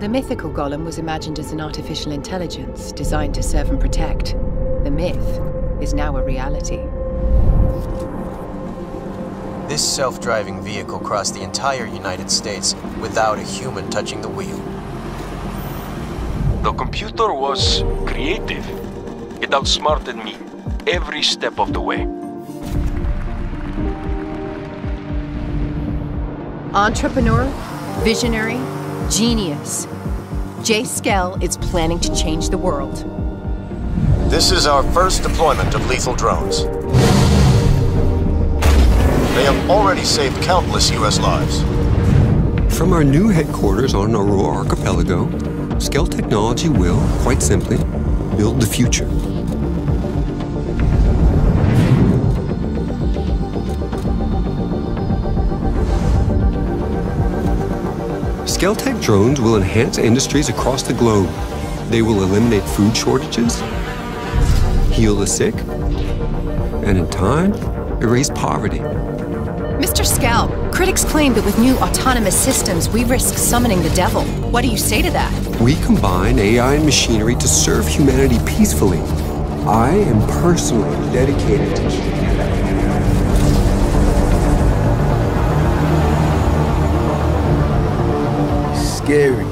The mythical golem was imagined as an artificial intelligence designed to serve and protect. The myth is now a reality. This self-driving vehicle crossed the entire United States without a human touching the wheel. The computer was creative. It outsmarted me every step of the way. Entrepreneur, visionary, genius. Jace Skell is planning to change the world. This is our first deployment of lethal drones. They have already saved countless U.S. lives. From our new headquarters on Auroa Archipelago, Skell Technology will, quite simply, build the future. Skelltech drones will enhance industries across the globe. They will eliminate food shortages, heal the sick, and in time, erase poverty. Mr. Skell, critics claim that with new autonomous systems, we risk summoning the devil. What do you say to that? We combine AI and machinery to serve humanity peacefully. I am personally dedicated to keeping that. Scary.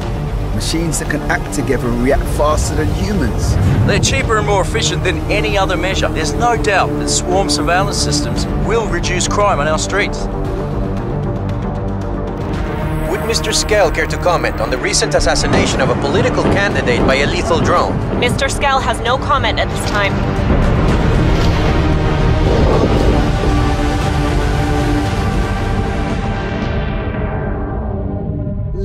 Machines that can act together and react faster than humans. They're cheaper and more efficient than any other measure. There's no doubt that swarm surveillance systems will reduce crime on our streets. Would Mr. Skell care to comment on the recent assassination of a political candidate by a lethal drone? Mr. Skell has no comment at this time.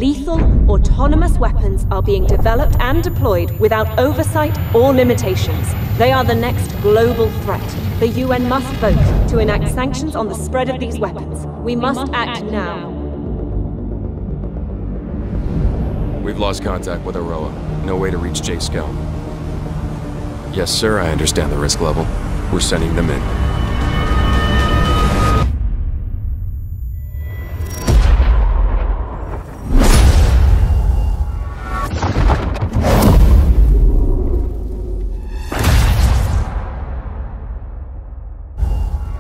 Lethal, autonomous weapons are being developed and deployed without oversight or limitations. They are the next global threat. The UN must vote to enact sanctions on the spread of these weapons. We must act now. We've lost contact with Auroa. No way to reach Jace Skell. Yes, sir, I understand the risk level. We're sending them in.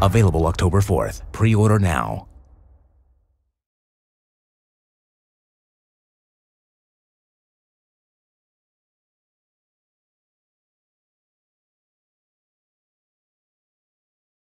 Available October 4th. Pre-order now.